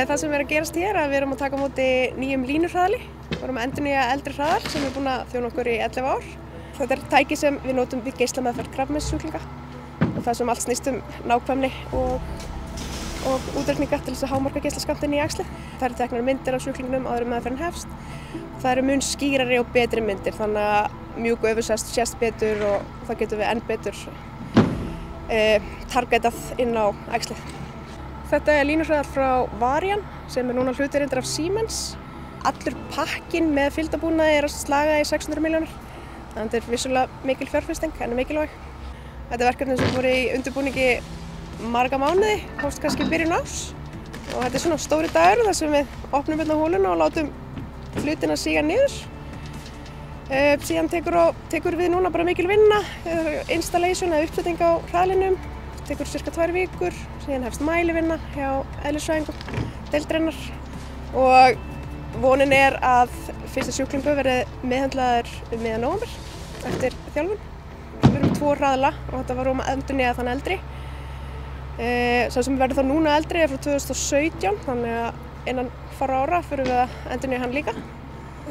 Það sem er að gerast hér er að við erum að taka á móti nýjum línurhraðali. Við erum að endur nýja eldri hraðal sem er búin að þjóna okkur í 11 ár. Þetta er tæki sem við notum við geisla meðferð krafmesssjúklinga og það sem allt snýst um nákvæmni og, og útrekninga til þess að hámarka geislaskamtin í axli. Það eru teknar myndir af sjúklingnum áður meðferðin hefst. Það eru mun skýrari og betri myndir þannig að mjúk öfusest sést betur og það getur við enn betur e, targetað inn á æxlið. Þetta er línurhraðar frá Varian sem er núna hlutirindar af Siemens. Allur pakkin með fylgdabúnaði er að slaga í 600 miljónur. Þannig að þetta er vissulega mikil fjárfesting, en er mikilvæg. Þetta er verkefni sem voru í undirbúningi marga mánuði, hófst kannski byrjun ás. Og þetta er svona stóri dagur þar sem við opnum hérna hóluna og látum hlutina síga niður. Uh, síðan tekur, á, tekur við núna bara mikil vinna, uh, installation eða uppsetting á hraðlinum, tekur cirka tvær vikur, síðan hefst mælivinna hjá eðlisvæðingum, deildrennar og vonin er að fyrsta sjúklingu verði meðhandlaður um meðan nógumir eftir þjálfun. Við erum tvo hraðla og þetta var um að endur neða þann eldri. Uh, Svo sem verður þá núna eldri er frá 2017, þannig að innan fara ára fyrir við að neða hann líka.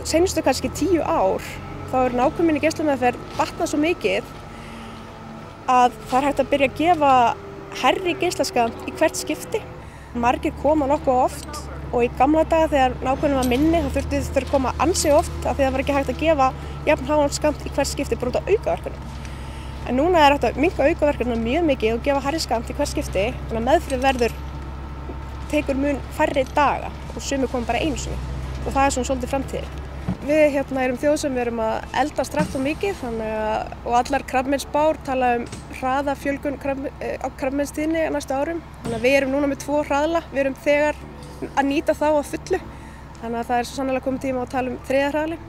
Senustu kannski tíu ár þá er nákvæmminni gæslumeðferð batnað svo mikið að það er hægt að byrja að gefa herri gæslaskant í hvert skipti. Margir koma nokkuð oft og í gamla daga þegar nákvæmlega var minni þá þurftu þau að koma ansi oft af því það var ekki hægt að gefa jafn háan skant í hvert skipti bara út á aukaverkunum. En núna er hægt að minga aukaverkunum mjög mikið og gefa herri skant í hvert skipti þannig að meðfrið verður tekur mun færri daga og sumi koma bara einu sinni og það er svona svolítið framtíðir. Við hérna erum þjóð sem erum að elda strækt og mikið að og allar krabbmeinsbár tala um hraða fjölgun krab, á krabbmeinstíðinni næstu árum. Þannig að við erum núna með tvo hraðla, við erum þegar að nýta þá að fullu þannig að það er svo sannlega komið tíma að tala um þriða hraðli.